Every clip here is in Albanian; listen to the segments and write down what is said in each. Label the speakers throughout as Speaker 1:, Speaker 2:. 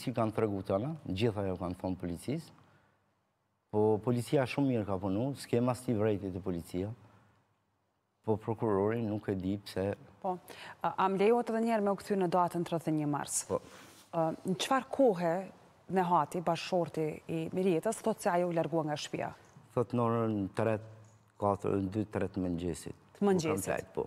Speaker 1: Si kanë tregu tana, gjitha ja kanë thonë policis, po policia shumë mirë ka punu, s'kem asni vrejtje te policia, po prokurori nuk e di pse...
Speaker 2: Po, a më lejohet edhe njëherë me u kthy në datën 31 mars?
Speaker 1: Po.
Speaker 2: Në çfarë kohe Nehati, bashkëshorti i Mirvetës, thot se ajo u largua nga shpia?
Speaker 1: Thot në orën 3, 4, 2, 3 të mëngjesit.
Speaker 2: Të mëngjesit?
Speaker 1: Po.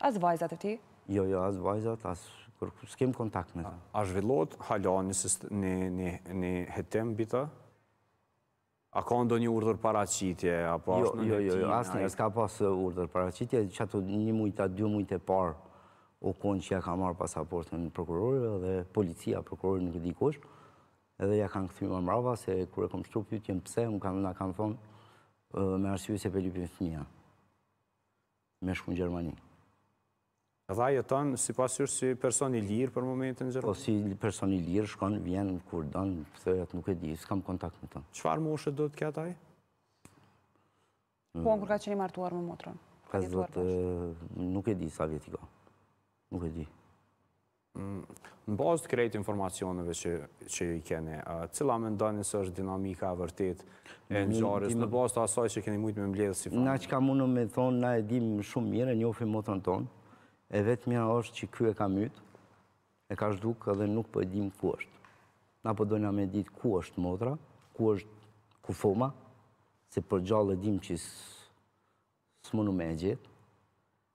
Speaker 1: As
Speaker 2: vajzat e tij?
Speaker 1: Jo, jo, as vajzat, askurrë s'kem kontakt me ta.
Speaker 3: A zhvillohet hala një hetim mbi të? A ka ndonjë urdhër paraqitje
Speaker 1: apo është në hetim? Jo, jo, asnjë, s'ka pas urdhër paraqitje, që ato një muj a dy mujt e parë u kon që ja ka marrë pasaportën prokurori dhe policia, prokurori nuk e di kush, edhe ja kanë kthy ma mrapa se kur e kom shtu pytjen pse, më kanë thonë me arsye se po e lypin fëmija. me shku në Gjermani.
Speaker 3: Edhe ai jeton, sipas jush, si person i lirë për momentin në Gjermani?
Speaker 1: Po, si person i lirë, shkon, vjen, kur don, kthehet, nuk e di, s'kam kontakt me të.
Speaker 3: Çfarë moshe duhet të ketë ai?
Speaker 2: Po, kur ka qenë i martuar me motrën?
Speaker 1: Nuk e di sa vjet i ka. Nuk e di.
Speaker 3: Në bazë të krejt informacioneve që i keni, cila mendoni se është dinamika e vërtetë e ngjarjes, në bazë të asaj që keni mujtë me mbledhë si familje?
Speaker 1: Na çka mund me thonë, na e dim shumë mirë, e njofim motrën tonë, e vetmja është që ky e ka mytë, e ka zhdukë edhe nuk po e dim ku është. Na po dojna me ditë ku është motra, ku është kufoma, se për gjallë e dim që s'mundum me e gjetë,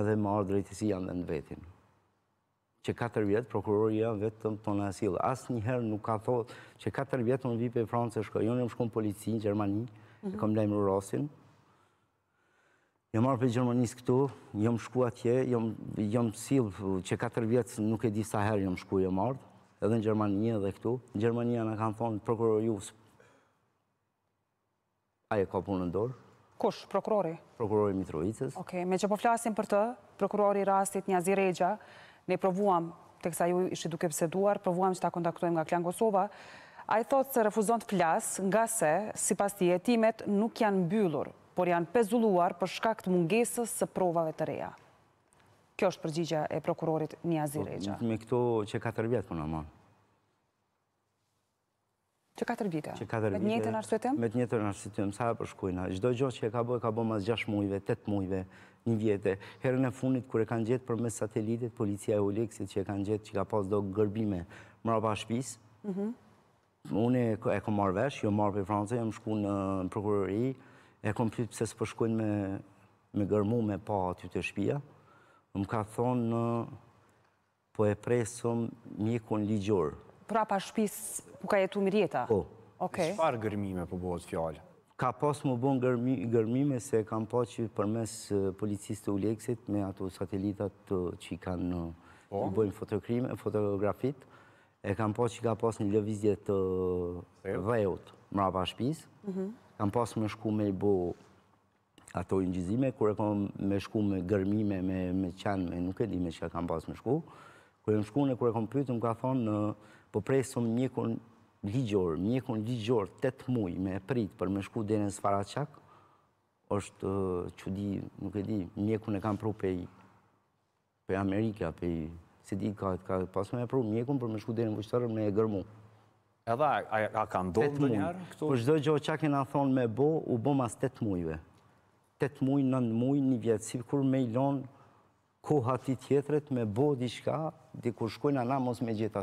Speaker 1: edhe me ardhë drejtësia n'vend të vetin. Që katër vjet prokuroria vetëm po na sill. Asnjëherë nuk ka thotë që katër vjet unë vi pej France shkoj. Unë jam shku në polici në Gjermani, e kam lajmëru rastin. Jam ardhë pej Gjermanisë këtu, jam shku atje, jam, jam sillë që katër vjet, nuk e di sa herë jam shku, jam ardhë, edhe në Gjermani, edhe këtu. Në Gjermani na kanë thonë, prokurori ju, Ai e ka punën në dorë.
Speaker 2: Kush? Prokurori?
Speaker 1: Prokurori i
Speaker 2: Mitrovicës. Okej, meqë po flasim për të, prokurori i rastit Njazi Rexha, ne provuam, teksa ju ishit duke biseduar, provuam që ta kontaktojmë nga Klan Kosova, ai thotë se refuzon të flasë ngase, sipas tij, hetimet nuk janë mbyllur, por janë pezulluar për shkak të mungesës së provave të reja. Kjo është përgjigja e prokurorit Njazi Rexha.
Speaker 1: Me këto që katër vjet po na marrin.
Speaker 2: Që katër vjet?
Speaker 1: Që katër vjet.
Speaker 2: Me të njëjtin arsyetim?
Speaker 1: Me të njëjtin arsyetim, sa herë shkojna. Çdo gjë që e ka bë, e ka bë mas 6 muajve, 8 muajve, një vjete. Herën e fundit, kur e kanë gjetë përmes satelitit, policia e EULEX-it që e kanë gjetë, që ka pas do gërmime mrapa shpis, mhm. unë e kom marrë vesh, jom ardhë pej France, jam shku në prokurori, e kom pytë pse s'po shkojnë me, me gërmu me pa aty te shpia. Më ka thonë, Po e presum mjekun
Speaker 2: ligjor. Prapa shpisë ku ka jetu Mirjeta?
Speaker 1: Po.
Speaker 3: Okej. Çfarë gërmime po bëhet fjalë?
Speaker 1: Ka pas mu bo gërmime se e kam pa që përmes policisë të Euleksit me ato satelitat që i kanë po. i bojnë fotokrime, fotografit, e kam pa që ka pas një lëvizje të dheut mrapa shpis, mhm. kanë pas me shku me i bo ato inçizime, kur e kam me shku me gërmime, me, me qenë, me nuk e di me çka kanë pas me shku, kur jom shku unë kur e kam pytë, më ka thonë po presum mjekun ligjor, mjekun ligjor 8 muaj me e prit për me shku deri në Sfaraçak, është çudi, nuk e di, mjekun e kam pru pej Pej Amerika, pej s'e di ka pas me e pru mjekun për me shku deri në Vushtrr me e gërmu.
Speaker 3: Edhe a ka ndodhë në njerë
Speaker 1: këtu? Për çdo gjo çka kena thonë me bo, u bo mas 8 mujve. 8 muj, 9 muj, një vjetë, sikur me i lonë kohë ati tjetrit me bo diçka, dikur shkojnë ana mos me gjetë.